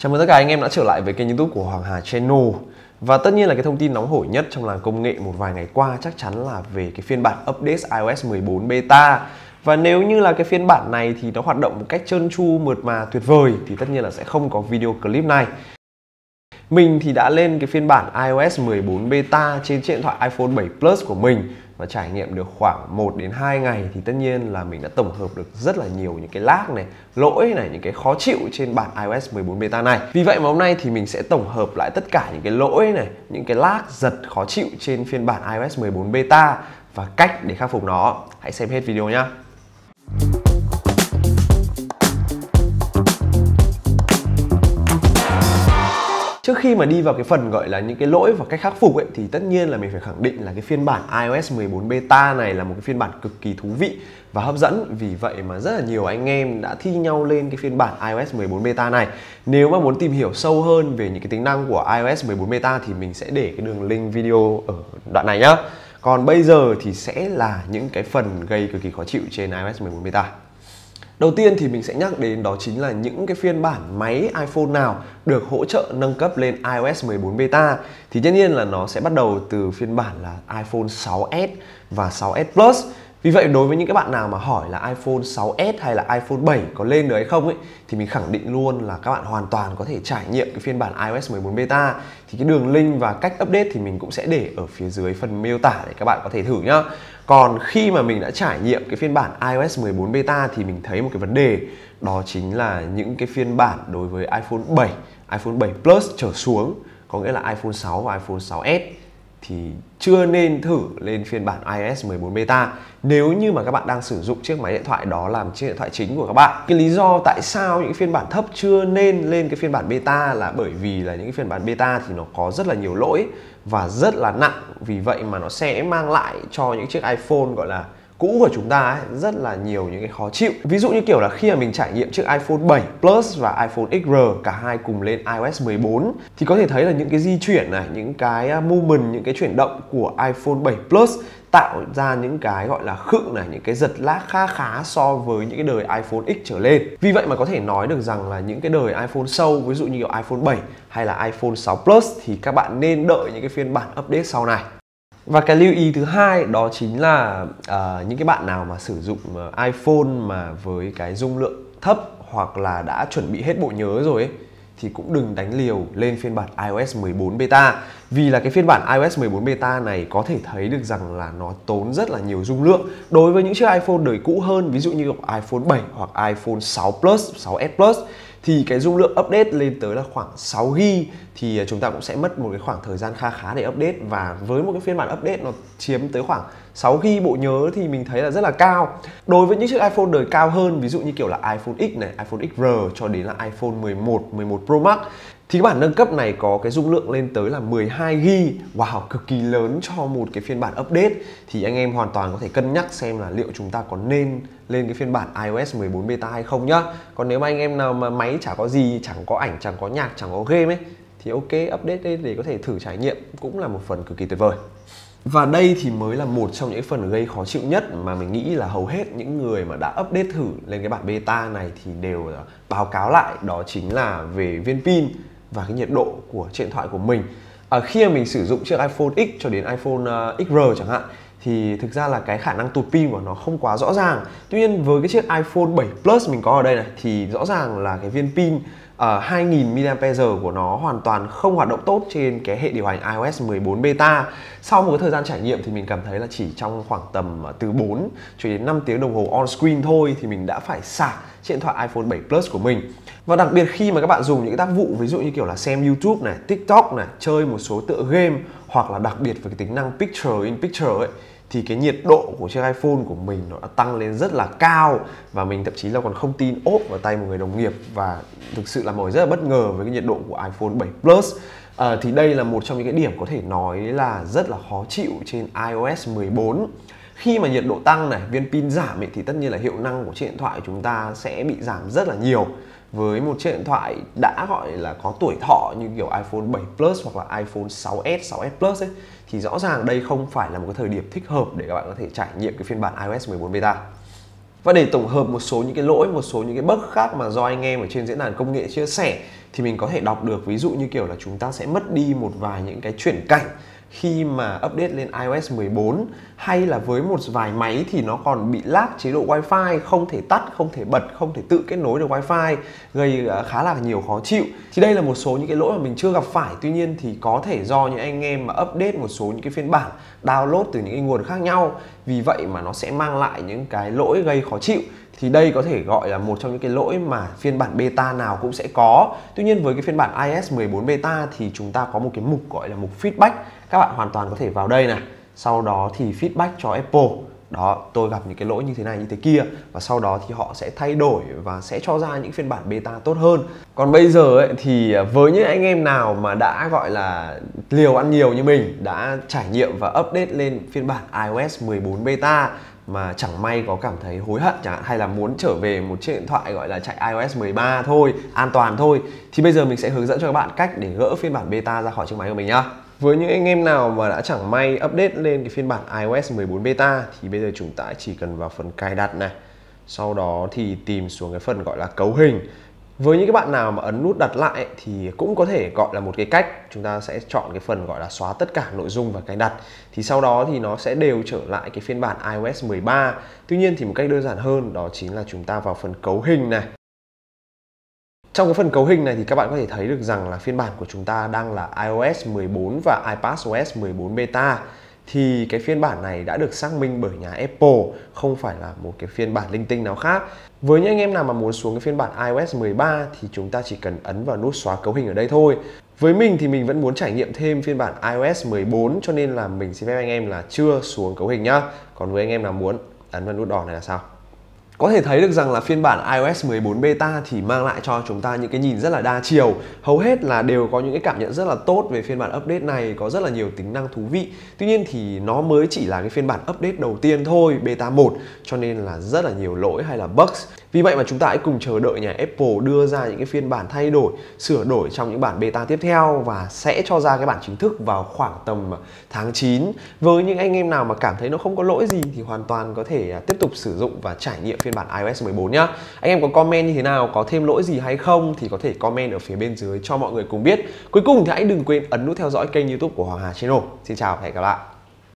Chào mừng tất cả anh em đã trở lại với kênh youtube của Hoàng Hà Channel. Và tất nhiên là cái thông tin nóng hổi nhất trong làng công nghệ một vài ngày qua chắc chắn là về cái phiên bản update iOS 14 beta. Và nếu như là cái phiên bản này thì nó hoạt động một cách trơn tru, mượt mà, tuyệt vời thì tất nhiên là sẽ không có video clip này mình thì đã lên cái phiên bản iOS 14 beta trên chiếc điện thoại iPhone 7 Plus của mình và trải nghiệm được khoảng 1 đến 2 ngày thì tất nhiên là mình đã tổng hợp được rất là nhiều những cái lag này, lỗi này, những cái khó chịu trên bản iOS 14 beta này. Vì vậy mà hôm nay thì mình sẽ tổng hợp lại tất cả những cái lỗi này, những cái lag giật khó chịu trên phiên bản iOS 14 beta và cách để khắc phục nó. Hãy xem hết video nhé. Trước khi mà đi vào cái phần gọi là những cái lỗi và cách khắc phục ấy, thì tất nhiên là mình phải khẳng định là cái phiên bản iOS 14 beta này là một cái phiên bản cực kỳ thú vị và hấp dẫn vì vậy mà rất là nhiều anh em đã thi nhau lên cái phiên bản iOS 14 beta này. Nếu mà muốn tìm hiểu sâu hơn về những cái tính năng của iOS 14 beta thì mình sẽ để cái đường link video ở đoạn này nhá. Còn bây giờ thì sẽ là những cái phần gây cực kỳ khó chịu trên iOS 14 beta. Đầu tiên thì mình sẽ nhắc đến đó chính là những cái phiên bản máy iPhone nào được hỗ trợ nâng cấp lên iOS 14 beta thì tất nhiên là nó sẽ bắt đầu từ phiên bản là iPhone 6s và 6s Plus. Vì vậy đối với những các bạn nào mà hỏi là iPhone 6s hay là iPhone 7 có lên được hay không ấy thì mình khẳng định luôn là các bạn hoàn toàn có thể trải nghiệm cái phiên bản iOS 14 beta. Thì cái đường link và cách update thì mình cũng sẽ để ở phía dưới phần miêu tả để các bạn có thể thử nhá. Còn khi mà mình đã trải nghiệm cái phiên bản iOS 14 beta thì mình thấy một cái vấn đề đó chính là những cái phiên bản đối với iPhone 7, iPhone 7 Plus trở xuống có nghĩa là iPhone 6 và iPhone 6s thì chưa nên thử lên phiên bản iOS 14 beta nếu như mà các bạn đang sử dụng chiếc máy điện thoại đó làm chiếc điện thoại chính của các bạn. Cái lý do tại sao những phiên bản thấp chưa nên lên cái phiên bản beta là bởi vì là những cái phiên bản beta thì nó có rất là nhiều lỗi và rất là nặng vì vậy mà nó sẽ mang lại cho những chiếc iPhone, gọi là cũ của chúng ta ấy, rất là nhiều những cái khó chịu. Ví dụ như kiểu là khi mà mình trải nghiệm chiếc iPhone 7 Plus và iPhone XR cả hai cùng lên iOS 14 thì có thể thấy là những cái di chuyển này những cái movement những cái chuyển động của iPhone 7 Plus tạo ra những cái gọi là khựng này những cái giật lag khá khá so với những cái đời iPhone X trở lên. Vì vậy mà có thể nói được rằng là những cái đời iPhone sâu ví dụ như kiểu iPhone 7 hay là iPhone 6 Plus thì các bạn nên đợi những cái phiên bản update sau này và cái lưu ý thứ hai đó chính là uh, những cái bạn nào mà sử dụng à, iPhone mà với cái dung lượng thấp hoặc là đã chuẩn bị hết bộ nhớ rồi ấy thì cũng đừng đánh liều lên phiên bản iOS 14 beta. Vì là cái phiên bản iOS 14 beta này có thể thấy được rằng là nó tốn rất là nhiều dung lượng đối với những chiếc iPhone đời cũ hơn ví dụ như iPhone 7 hoặc iPhone 6 Plus, 6s Plus thì cái dung lượng update lên tới là khoảng 6 GB thì à, chúng ta cũng sẽ mất một cái khoảng thời gian kha khá để update. Và với một cái phiên bản update nó chiếm tới khoảng 6 GB bộ nhớ thì mình thấy là rất là cao. Đối với những chiếc iPhone đời cao hơn ví dụ như kiểu là iPhone X này, iPhone XR cho đến là iPhone 11, 11 Pro Max thì cái bản nâng cấp này có cái dung lượng lên tới là 12 GB Wow, cực kỳ lớn cho một cái phiên bản update. Thì anh em hoàn toàn có thể cân nhắc xem là liệu chúng ta có nên lên cái phiên bản iOS 14 beta hay không nhá. Còn nếu mà anh em nào mà máy chả có gì, chẳng có ảnh, chẳng có nhạc, chẳng có game ấy Thì ok, update đây để có thể thử trải nghiệm cũng là một phần cực kỳ tuyệt vời. Và đây thì mới là một trong những phần gây khó chịu nhất mà mình nghĩ là hầu hết những người mà đã update thử lên cái bản beta này thì đều báo cáo lại đó chính là về viên pin và cái nhiệt độ của điện thoại của mình. À, khi mà mình sử dụng chiếc iPhone X cho đến iPhone à, uh, XR chẳng hạn thì thực ra là cái khả năng tụt pin của nó không quá rõ ràng tuy nhiên với cái chiếc iPhone 7 Plus mình có ở đây này thì rõ ràng là cái viên pin ờ, uh, 2000 mAh của nó hoàn toàn không hoạt động tốt trên cái hệ điều hành iOS 14 beta. Sau một cái thời gian trải nghiệm thì mình cảm thấy là chỉ trong khoảng tầm ờ, từ 4 cho đến 5 tiếng đồng hồ on screen thôi thì mình đã phải xả chiếc điện thoại iPhone 7 Plus của mình. Và đặc biệt khi mà các bạn dùng những cái tác vụ ví dụ như kiểu là xem YouTube này, TikTok này, chơi một số tựa game hoặc là đặc biệt với cái tính năng Picture in Picture ấy thì cái nhiệt độ của chiếc iPhone của mình nó đã tăng lên rất là cao và mình thậm chí là còn không tin ốp vào tay một người đồng nghiệp và thực sự là mọi rất là bất ngờ với cái nhiệt độ của iPhone 7 Plus. À, thì đây là một trong những cái điểm có thể nói là rất là khó chịu trên iOS 14 khi mà nhiệt độ tăng này viên pin giảm ấy, thì tất nhiên là hiệu năng của chiếc điện thoại chúng ta sẽ bị giảm rất là nhiều với một chiếc điện thoại đã gọi là có tuổi thọ như kiểu iPhone 7 Plus hoặc là iPhone 6s, 6s Plus ấy thì rõ ràng đây không phải là một cái thời điểm thích hợp để các bạn có thể trải nghiệm cái phiên bản iOS 14 beta. và để tổng hợp một số những cái lỗi một số những cái bug khác mà do anh em ở trên diễn đàn công nghệ chia sẻ thì mình có thể đọc được ví dụ như kiểu là chúng ta sẽ mất đi một vài những cái chuyển cảnh khi mà update lên iOS 14 hay là với một vài máy thì nó còn bị lag chế độ wifi, không thể tắt, không thể bật, không thể tự kết nối được wifi, gây ờ, khá là nhiều khó chịu. Thì đây là một số những cái lỗi mà mình chưa gặp phải, tuy nhiên thì có thể do những anh em mà update một số những cái phiên bản, download từ những cái nguồn khác nhau. Vì vậy mà nó sẽ mang lại những cái lỗi gây khó chịu thì đây có thể gọi là một trong những cái lỗi mà phiên bản beta nào cũng sẽ có. Tuy nhiên với cái phiên bản iOS 14 beta thì chúng ta có một cái mục gọi là mục feedback. Các bạn hoàn toàn có thể vào đây này. Sau đó thì feedback cho Apple. Đó tôi gặp những cái lỗi như thế này như thế kia. Và sau đó thì họ sẽ thay đổi và sẽ cho ra những phiên bản beta tốt hơn. Còn bây giờ ấy, thì với những anh em nào mà đã gọi là liều ăn nhiều như mình đã trải nghiệm và update lên phiên bản iOS 14 beta mà chẳng may có cảm thấy hối hận chẳng hạn, hay là muốn trở về một chiếc điện thoại gọi là chạy iOS 13 thôi, an toàn thôi, thì bây giờ mình sẽ hướng dẫn cho các bạn cách để gỡ phiên bản beta ra khỏi chiếc máy của mình nhá. Với những anh em nào mà đã chẳng may update lên cái phiên bản iOS 14 beta, thì bây giờ chúng ta chỉ cần vào phần cài đặt này, sau đó thì tìm xuống cái phần gọi là cấu hình với những cái bạn nào mà ấn nút đặt lại thì cũng có thể gọi là một cái cách. Chúng ta sẽ chọn cái phần gọi là xóa tất cả nội dung và cài đặt. Thì sau đó thì nó sẽ đều trở lại cái phiên bản iOS 13 tuy nhiên thì một cách đơn giản hơn đó chính là chúng ta vào phần cấu hình này. Trong cái phần cấu hình này thì các bạn có thể thấy được rằng là phiên bản của chúng ta đang là iOS 14 và iPadOS 14 beta thì cái phiên bản này đã được xác minh bởi nhà Apple, không phải là một cái phiên bản linh tinh nào khác. Với những anh em nào mà muốn xuống cái phiên bản iOS 13 thì chúng ta chỉ cần ấn vào nút xóa cấu hình ở đây thôi. Với mình thì mình vẫn muốn trải nghiệm thêm phiên bản iOS 14 cho nên là mình xin phép anh em là chưa xuống cấu hình nhá. Còn với anh em nào muốn, ấn vào nút đỏ này là sao? Có thể thấy được rằng là phiên bản iOS 14 beta thì mang lại cho chúng ta những cái nhìn rất là đa chiều. Hầu hết là đều có những cái cảm nhận rất là tốt về phiên bản update này có rất là nhiều tính năng thú vị. Tuy nhiên thì nó mới chỉ là cái phiên bản update đầu tiên thôi beta 1 cho nên là rất là nhiều lỗi hay là bugs. Vì vậy mà chúng ta hãy cùng chờ đợi nhà Apple đưa ra những cái phiên bản thay đổi, sửa đổi trong những bản beta tiếp theo và sẽ cho ra cái bản chính thức vào khoảng tầm tháng 9. Với những anh em nào mà cảm thấy nó không có lỗi gì thì hoàn toàn có thể à, tiếp tục sử dụng và trải nghiệm phiên bản iOS 14 nhá. Anh em có comment như thế nào, có thêm lỗi gì hay không thì có thể comment ở phía bên dưới cho mọi người cùng biết. Cuối cùng thì hãy đừng quên ấn nút theo dõi kênh YouTube của Hoàng Hà Channel. Xin chào và hẹn gặp lại.